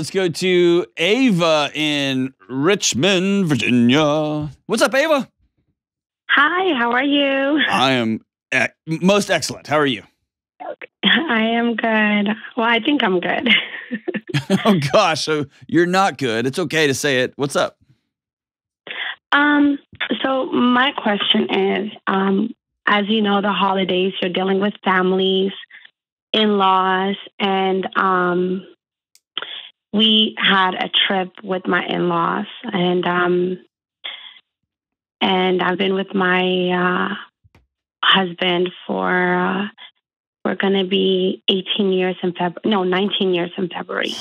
let's go to Ava in Richmond, Virginia. What's up, Ava? Hi, how are you? I am e- most excellent. How are you? I am good. Well, I think I'm good. oh gosh, so you're not good. It's okay to say it. What's up? um, so my question is, um, as you know, the holidays, you're dealing with families, in-laws, and um, we had a trip with my in-laws, and um, and I've been with my uh, husband for uh, we're going to be 18 years in February. No, 19 years in February.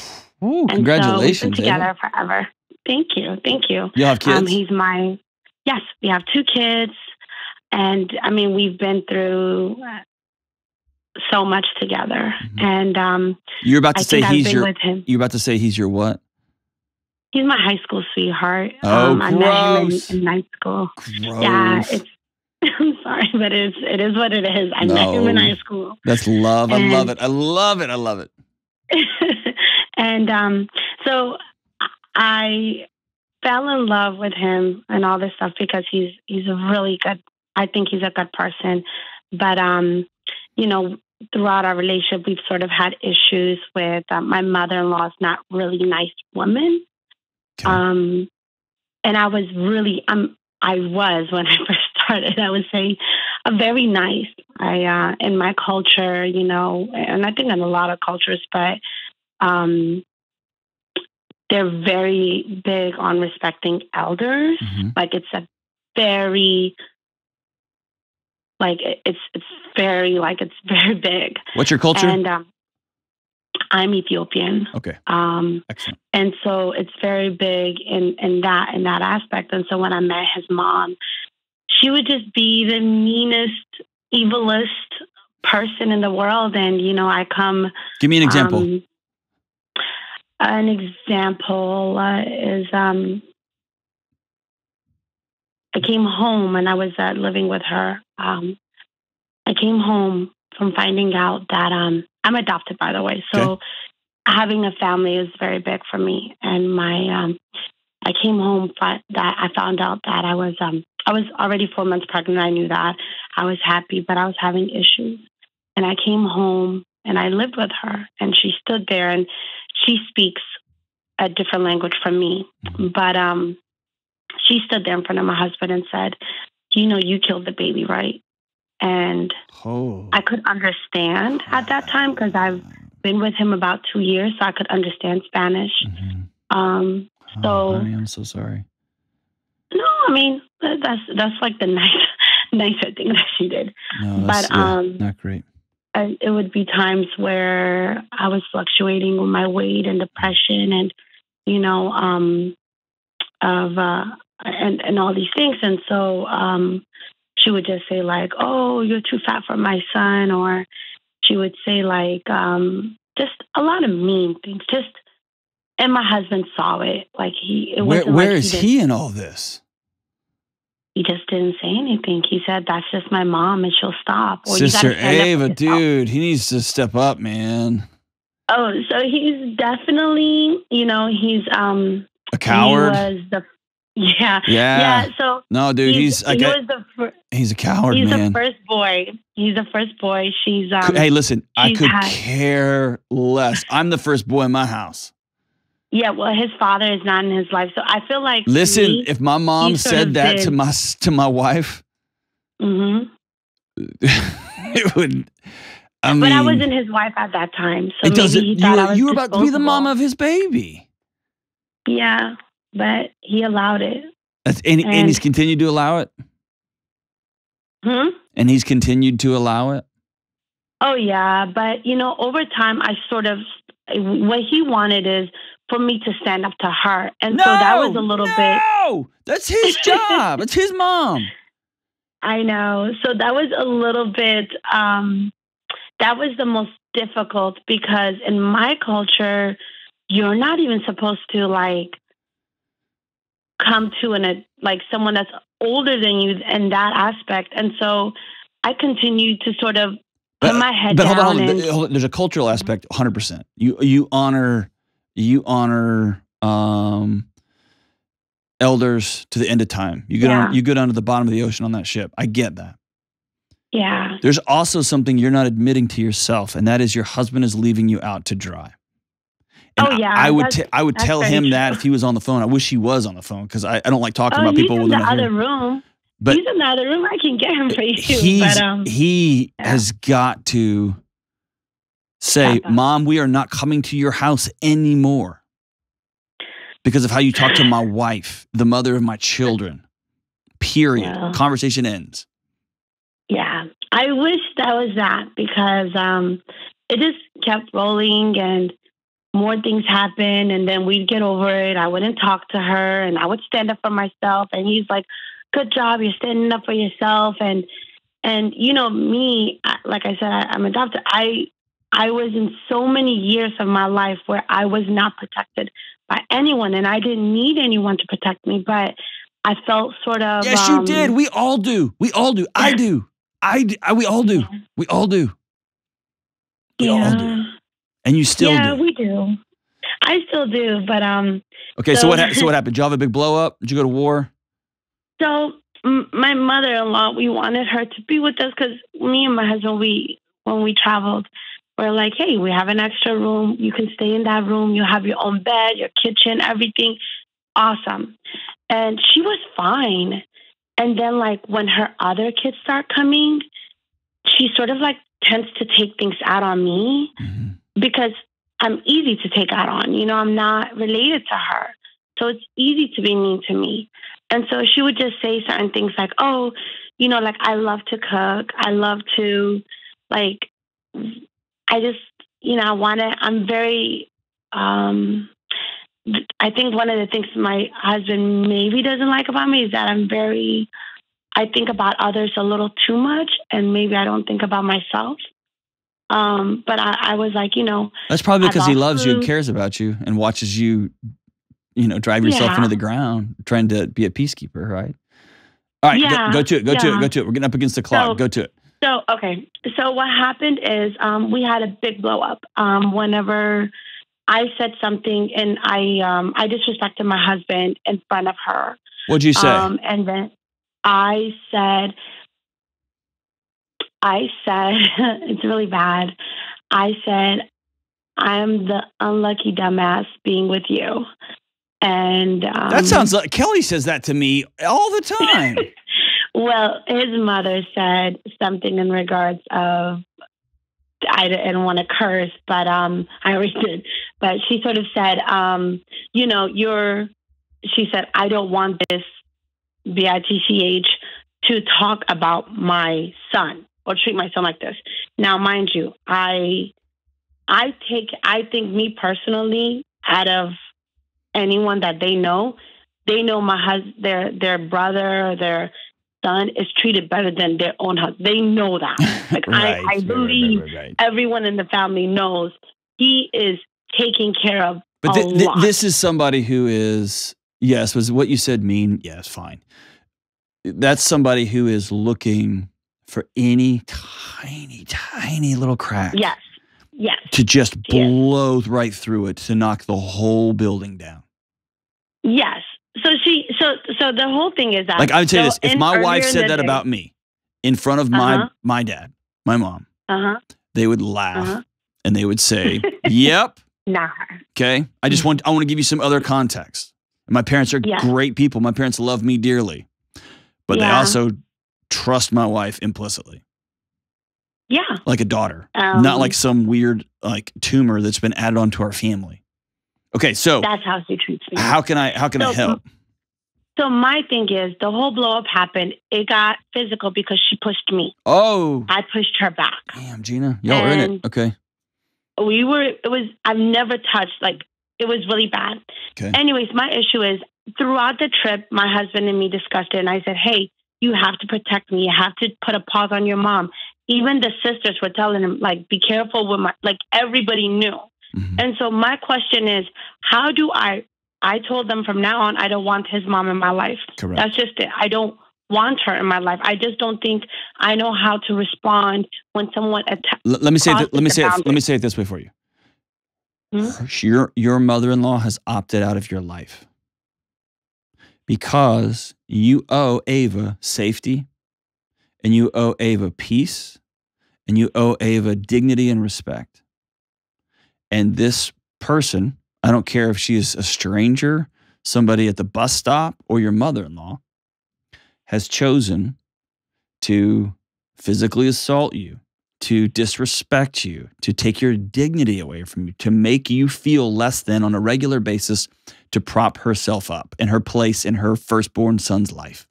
Ooh, And congratulations. So we've been together Ava. forever. Thank you. Thank you. You have kids? Um, he's my, yes, we have two kids. And I mean, we've been through uh, so much together. Mhm. And um, you're about to I say I've your. with him. You're about to say he's your what? He's my high school sweetheart. Oh, um, I met him in, in night school. Gross. Yeah, it's, I'm sorry, but it's, it is what it is. I met him in high school. That's love. I love it. I love it. I love it. and um, so I fell in love with him and all this stuff because he's he's a really good. I think he's a good person, but um, you know, throughout our relationship, we've sort of had issues with uh, my mother-in-law is not really nice woman. Okay. Um, and I was really um, I was when I first started. I would say a very nice. I uh, in my culture, you know, and I think in a lot of cultures, but um, they're very big on respecting elders. Mhm. Like it's a very like it- it's it's very like it's very big. What's your culture? And um, I'm Ethiopian. okay. Um, Excellent. and so it's very big in in that in that aspect. And so when I met his mom, she would just be the meanest, evilest person in the world. And you know, I come. Give me an example. um, an example uh, is um, I came home and I was uh, living with her. Um, I came home from finding out that um, I'm adopted, by the way. So Okay. having a family is very big for me. And my um, I came home that I found out that I was um, I was already four months pregnant. I knew that I was happy, but I was having issues. And I came home and I lived with her, and she stood there and she speaks a different language from me, but um, she stood there in front of my husband and said, "You know, you killed the baby, right?" And oh. I could understand at that time because I've been with him about two years, so I could understand Spanish. Mhm. Um, Oh, So- honey, I'm so sorry. no, I mean that's that's like the nice nicer thing that she did. No, But, yeah, um, not great. I, it would be times where I was fluctuating with my weight and depression and you know um of uh and and all these things and so um she would just say like oh you're too fat for my son or she would say like um just a lot of mean things just and my husband saw it like he it Where where like is didn't- he in all this? he just didn't say anything he said that's just my mom and she'll stop or Sister stand up for Ava, dude, he needs to step up, man. Oh, so he's definitely, you know, he's um A coward. He was the yeah. yeah. Yeah, so No, dude, he's, like he a- fir- he's a coward, he's man. the first boy. He's the first boy. She's um hey, listen, I could had- care less. I'm the first boy in my house. yeah, well his father is not in his life. So I feel like Listen, if my mom said that to my to my wife, mm-hmm. it would. I mean, But I wasn't his wife at that time. So it maybe doesn't. he You thought I were, was you were about to be the mom of his baby, Yeah, but he allowed it. That's, and, and, And- he's continued to allow it. Hmm? And he's continued to allow it. Oh yeah, but you know, over time, I sort of what he wanted is for me to stand up to her, and so that was a little bit. No, that's his job. it's his mom. I know. So that was a little bit. Um, that was the most difficult because in my culture, you're not even supposed to like come to an a, like someone that's older than you in that aspect, and so I continue to sort of put But- my head But down. hold on, hold on. and, hold on. There's a cultural aspect, 100%. You you honor you honor um, elders to the end of time. You go down, Yeah. you go down to the bottom of the ocean on that ship. I get that. Yeah. There's also something you're not admitting to yourself, and that is your husband is leaving you out to dry. And Oh, yeah, I, would t- I would tell him that if he was on the phone. I wish he was on the phone because I, I don't like talking Oh, about people in the other here. room. But he's in the other room. I can get him for you. he's but um, he yeah. has got to say, "Mom, we are not coming to your house anymore because of how you talk to my wife, the mother of my children." Period. Yeah. Conversation ends. Yeah, I wish that was that because um, it just kept rolling and more things happen and then we'd get over it. I wouldn't talk to her, and I would stand up for myself. And he's like, "Good job, you're standing up for yourself." And and you know me, like I said, I, I'm adopted. I I was in so many years of my life where I was not protected by anyone, and I didn't need anyone to protect me, but. I felt sort of. Yes, you um, did. We all do. We all do. I do. I we all do. We all do. We all do. And you still yeah, do. we do. I still do, but um, Okay, so, so- what? hap- So what happened? Did you have a big blow up? Did you go to war? so m- my mother-in-law, we wanted her to be with us because me and my husband, we when we traveled, we're like, hey, we have an extra room. You can stay in that room. You have your own bed, your kitchen, everything. Awesome. And she was fine. And then, like when her other kids start coming, she sort of like tends to take things out on me. Mhm. because I'm easy to take out on. You know, I'm not related to her. So it's easy to be mean to me. And so she would just say certain things like, oh, you know, like I love to cook. I love to, like, I just, you know, I want to, I'm very, um, I think one of the things my husband maybe doesn't like about me is that I'm very, I think about others a little too much and maybe I don't think about myself. Um, but I, I was like, you know, That's probably because he loves you and cares about you and watches you, you know, drive yourself Yeah. into the ground trying to be a peacekeeper, right? All right, go- Yeah, go, to it. Go to it. Go to it. We're getting up against the clock. So- go to it. So okay. So what happened is um, we had a big blow up. Um, whenever I said something and I um, I disrespected my husband in front of her. What'd you say? Um, and then I said, I said, it's really bad. I said, I'm the unlucky dumbass being with you. And um, that sounds like Kelly says that to me all the time. Well, his mother said something in regards of I didn't want to curse, but um, I always did. But she sort of said, um, you know, you're. She said, I don't want this B I T C H to talk about my son or treat my son like this. Now, mind you, I, I take, I think me personally, out of anyone that they know, they know my husband, their their brother, their son is treated better than their own husband. They know that. Like right, I, I believe right, everyone in the family knows he is taking care of But a thi- thi- this is somebody who is yes. Was what you said mean? Yes, fine. That's somebody who is looking for any tiny, tiny little crack. yes, yes, To just Yes. blow right through it to knock the whole building down. yes. So she, so so the whole thing is that Like I would say so this: if my wife said that day- about me in front of my Uh-huh. my dad, my mom, uh-huh, they would laugh Uh-huh. and they would say, "Yep, her. okay." I just want I want to give you some other context. And my parents are. Yeah. great people. My parents love me dearly, but they also trust my wife implicitly, Yeah, like a daughter, um, not like some weird like tumor that's been added onto our family. Okay, so that's how she treats me. how can I how can I help? So my thing is, the whole blow up happened. It got physical because she pushed me. Oh, I pushed her back. damn, Gina, y'all are in it. Okay, we were it was i've never touched like it was really bad Okay. anyways my issue is throughout the trip my husband and me discussed it and i said hey you have to protect me you have to put a pause on your mom even the sisters were telling him like be careful with my like everybody knew Mhm. and so my question is how do i i told them from now on i don't want his mom in my life correct. that's just it i don't want her in my life i just don't think i know how to respond when someone attacks L- let me say it, let me say it, let me say it this way for you. Hmm? Your your mother-in-law has opted out of your life because you owe Ava safety and you owe Ava peace and you owe Ava dignity and respect. And this person, I don't care if she is a stranger, somebody at the bus stop, or your mother in law, has chosen to physically assault you, to disrespect you, to take your dignity away from you, to make you feel less than on a regular basis, to prop herself up in her place in her firstborn son's life.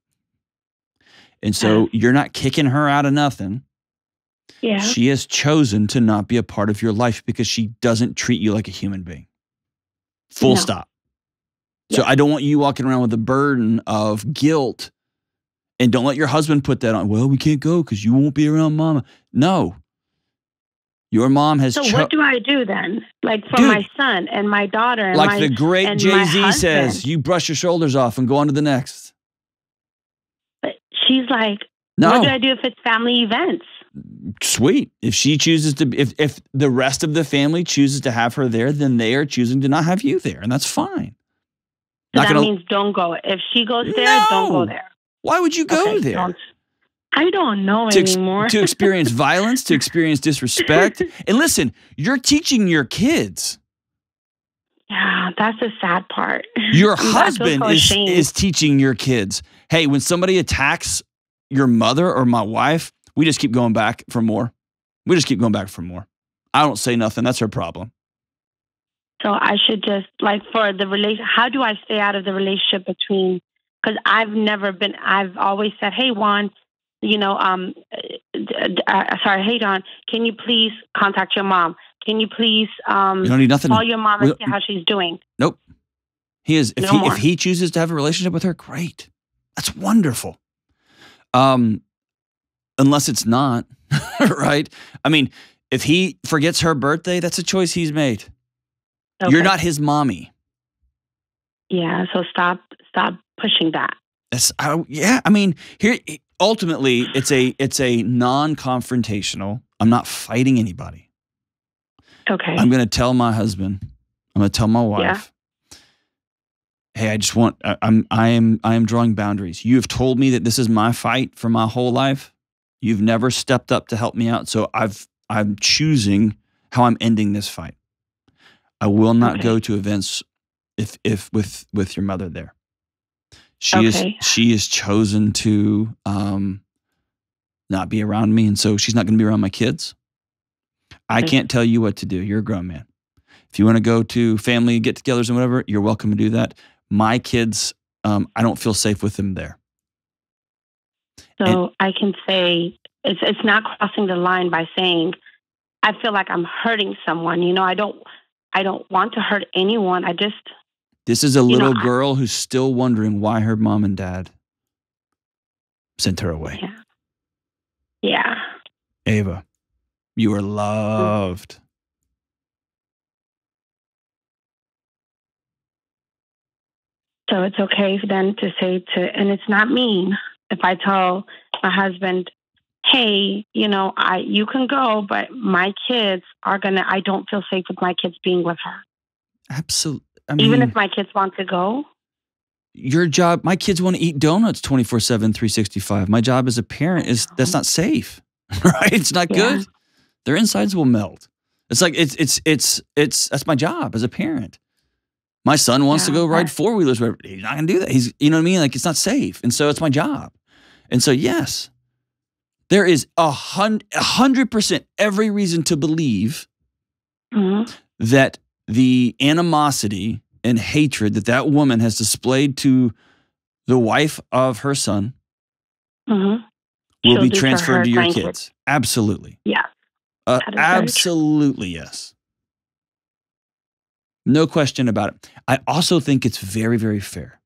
And so ah. you're not kicking her out of nothing. Yeah. She has chosen to not be a part of your life because she doesn't treat you like a human being. Full No. stop. So Yeah. I don't want you walking around with the burden of guilt. And don't let your husband put that on. Well, we can't go because you won't be around mama. No. Your mom has So cho- what do I do then? Like for Dude. my son and my daughter and like my the great Jay Z says, you brush your shoulders off and go on to the next. But she's like, No. what do I do if it's family events? sweet. If she chooses to, if if the rest of the family chooses to have her there, then they are choosing to not have you there, and that's fine. So Not that gonna. means don't go. If she goes there, don't go there. Why would you go Okay, there? I don't know To, ex- anymore. to experience violence, to experience disrespect, and listen, you're teaching your kids. yeah, that's the sad part. Your husband so is is teaching your kids. Hey, when somebody attacks your mother or my wife, we just keep going back for more. We just keep going back for more. I don't say nothing. That's her problem. So I should just like for the relation. How do I stay out of the relationship between? Because I've never been. I've always said, "Hey, Juan, you know, um, uh, uh, sorry, hey, Don, can you please contact your mom? Can you please um You don't need nothing. call your mom we and see how she's doing?" Nope. He is if No he more. if he chooses to have a relationship with her, great. That's wonderful. Um unless it's not, right? I mean, if he forgets her birthday, that's a choice he's made. You're not his mommy. Yeah. So stop, stop pushing back. That's I, yeah, I mean, here ultimately it's a it's a non-confrontational. I'm not fighting anybody. Okay. I'm going to tell my husband. I'm going to tell my wife. Yeah. Hey, I just want. I, I'm. I am. I am drawing boundaries. You have told me that this is my fight for my whole life. You've never stepped up to help me out. So I've. I'm choosing how I'm ending this fight. I will not Okay. go to events if if with with your mother there. She is she is chosen to um not be around me, and so she's not going to be around my kids. I Okay. can't tell you what to do. You're a grown man. If you want to go to family get-togethers and whatever, you're welcome to do that. My kids, um, I don't feel safe with them there. So I can say it's it's not crossing the line by saying I feel like I'm hurting someone. You know, I don't I don't want to hurt anyone. I just This is a know, little I- girl who's still wondering why her mom and dad sent her away. yeah. Yeah. Ava, you are mm. loved. So it's okay then to say to and it's not mean if I tell my husband, Hey, you know, I you can go, but my kids are gonna I don't feel safe with my kids being with her. Absolutely. I mean, Even if my kids want to go. your job, my kids want to eat donuts 24 7, 365. My job as a parent is that's not safe, right? It's not Yeah. good. Their insides will melt. It's like, it's, it's, it's, it's, that's my job as a parent. My son wants to go ride four wheelers, whatever. He's not going to do that. He's, you know what I mean? Like, it's not safe. And so it's my job. And so, yes, there is a hun- a hundred percent every reason to believe Mhm. that the animosity and hatred that that woman has displayed to the wife of her son Mhm. will be transferred to your grandkids. kids. Absolutely. Yeah. Uh, That is very true. absolutely, yes. No question about it. I also think it's very, very fair.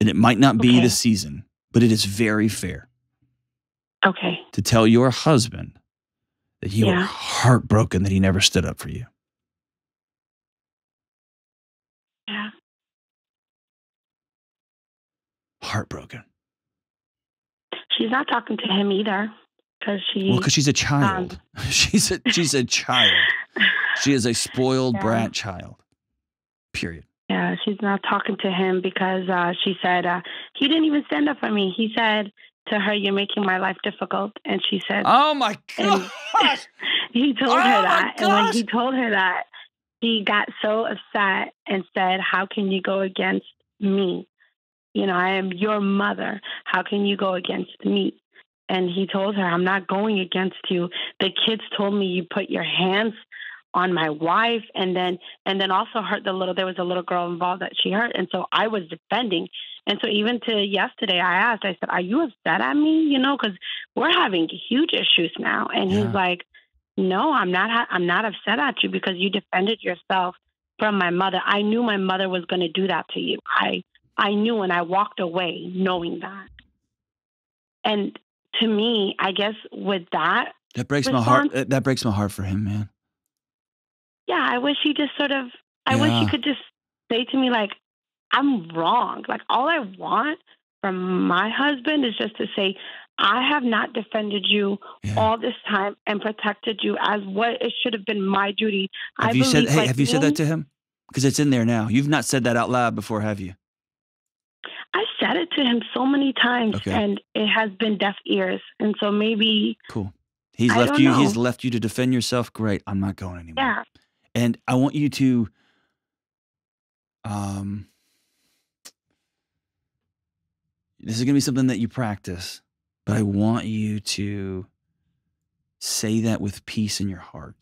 And it might not be Okay. the season, but it is very fair Okay. to tell your husband that you are heartbroken that he never stood up for you. Yeah. Heartbroken. She's not talking to him either because she. Well, because she's a child. she's a she's a child. She is a spoiled Yeah. brat child. Period. Yeah, she's not talking to him because uh, she said uh, he didn't even stand up for me. He said to her, "You're making my life difficult," and she said Oh my god!" he told Oh her that. And when he told her that, he got so upset and said, "How can you go against me? You know, I am your mother. How can you go against me?" And he told her, "I'm not going against you. The kids told me you put your hands." on my wife and then and then also hurt the little there was a little girl involved that she hurt and so i was defending and so even to yesterday i asked i said are you upset at me you know because we're having huge issues now and Yeah. he's like no i'm not i'm not upset at you because you defended yourself from my mother i knew my mother was going to do that to you i i knew and i walked away knowing that and to me i guess with that That breaks my heart. That breaks my heart for him, man. yeah, I wish he just sort of, I wish Yeah. he could just say to me, like, I'm wrong. Like, all I want from my husband is just to say, I have not defended you Yeah. all this time and protected you as what it should have been my duty. I Have you said hey, like have you said that to him? Because it's in there now. You've not said that out loud before, have you? I said it to him so many times Okay. and it has been deaf ears. And so maybe, Cool. He's I left you he's left you to defend yourself. Great. I'm not going anymore. yeah, And I want you to um this is going to be something that you practice, but I want you to say that with peace in your heart.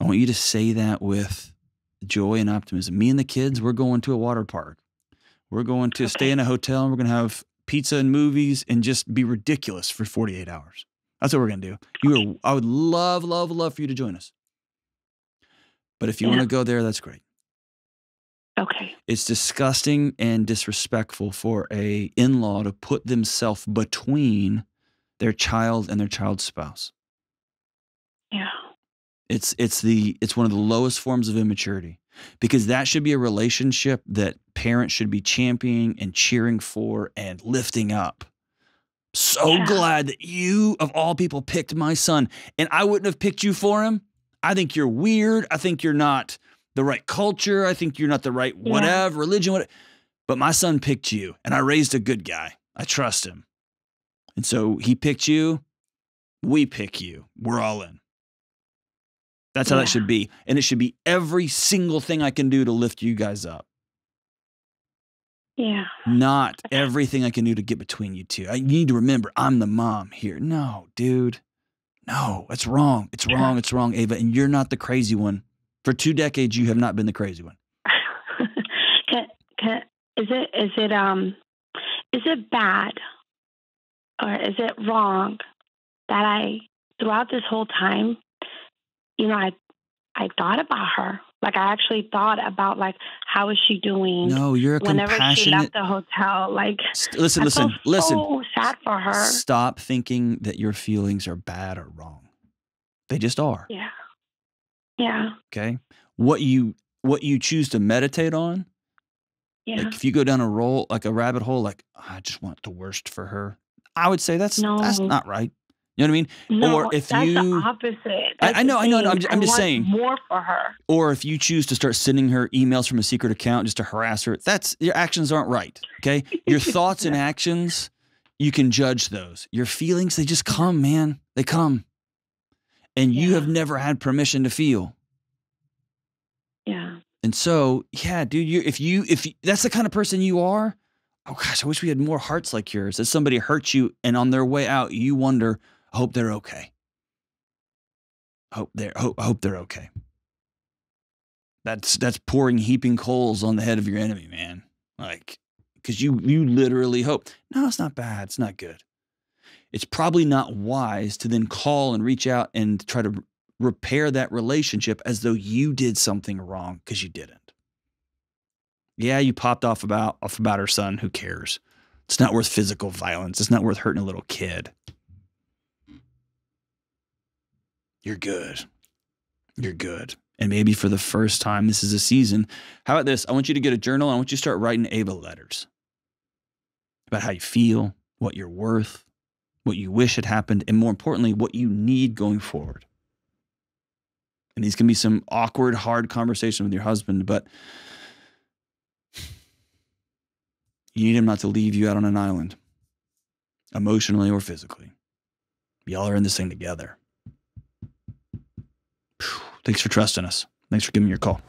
I want you to say that with joy and optimism. Me and the kids, we're going to a water park. We're going to stay in a hotel and we're going to have pizza and movies and just be ridiculous for 48 hours. That's what we're going to do. You are, I would love, love, love for you to join us. But if you want to go there, that's great. Okay. It's disgusting and disrespectful for a in-law to put themselves between their child and their child's spouse. Yeah. It's it's the it's one of the lowest forms of immaturity because that should be a relationship that parents should be championing and cheering for and lifting up. So Yeah. glad that you of all people picked my son and I wouldn't have picked you for him. I think you're weird. I think you're not the right culture. I think you're not the right Yeah. whatever religion what but my son picked you and I raised a good guy. I trust him. And so he picked you. We pick you. We're all in. That's how Yeah. that should be. And it should be every single thing I can do to lift you guys up, Yeah. not everything I can do to get between you two. I, you need to remember, I'm the mom here. No, dude. No, it's wrong. It's Yeah. wrong. It's wrong, Ava. And you're not the crazy one. For two decades, you have not been the crazy one. can, can, is it is it um is it bad or is it wrong that I throughout this whole time, you know, I I thought about her. Like I actually thought about like how is she doing No, you're a whenever she compassionate. left the hotel. Like St- listen, I listen, listen. so sad for her. Stop thinking that your feelings are bad or wrong. They just are. Yeah. Yeah. Okay. What you what you choose to meditate on Yeah. Like if you go down a roll like a rabbit hole, like I just want the worst for her. I would say that's that's not right. You know what I mean? no, or if that's you- the opposite. I- That's I know, I know. I'm ju- I'm just want saying. more for her. Or if you choose to start sending her emails from a secret account just to harass her, that's your actions aren't right. Okay. Your thoughts and actions, you can judge those. Your feelings, they just come, man. They come. And you have never had permission to feel. Yeah. And so, yeah, dude, you if you if you, that's the kind of person you are, oh gosh, I wish we had more hearts like yours. That somebody hurts you and on their way out, you wonder, I hope they're okay. Hope they're hope, I hope they're okay. That's that's pouring heaping coals on the head of your enemy, man. Like, because you you literally hope. No, it's not bad. It's not good. It's probably not wise to then call and reach out and try to repair that relationship as though you did something wrong because you didn't. Yeah, you popped off about off about her son. Who cares? It's not worth physical violence. It's not worth hurting a little kid. You're good. You're good. And maybe for the first time, this is a season. How about this? I want you to get a journal. I want you to start writing Ava letters about how you feel, what you're worth, what you wish had happened, and more importantly, what you need going forward. And these can be some awkward, hard conversation with your husband, but you need him not to leave you out on an island, emotionally or physically. Y'all are in this thing together. Thanks for trusting us. Thanks for giving me your call.